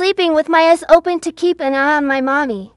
sleeping with my eyes open to keep an eye on my mommy.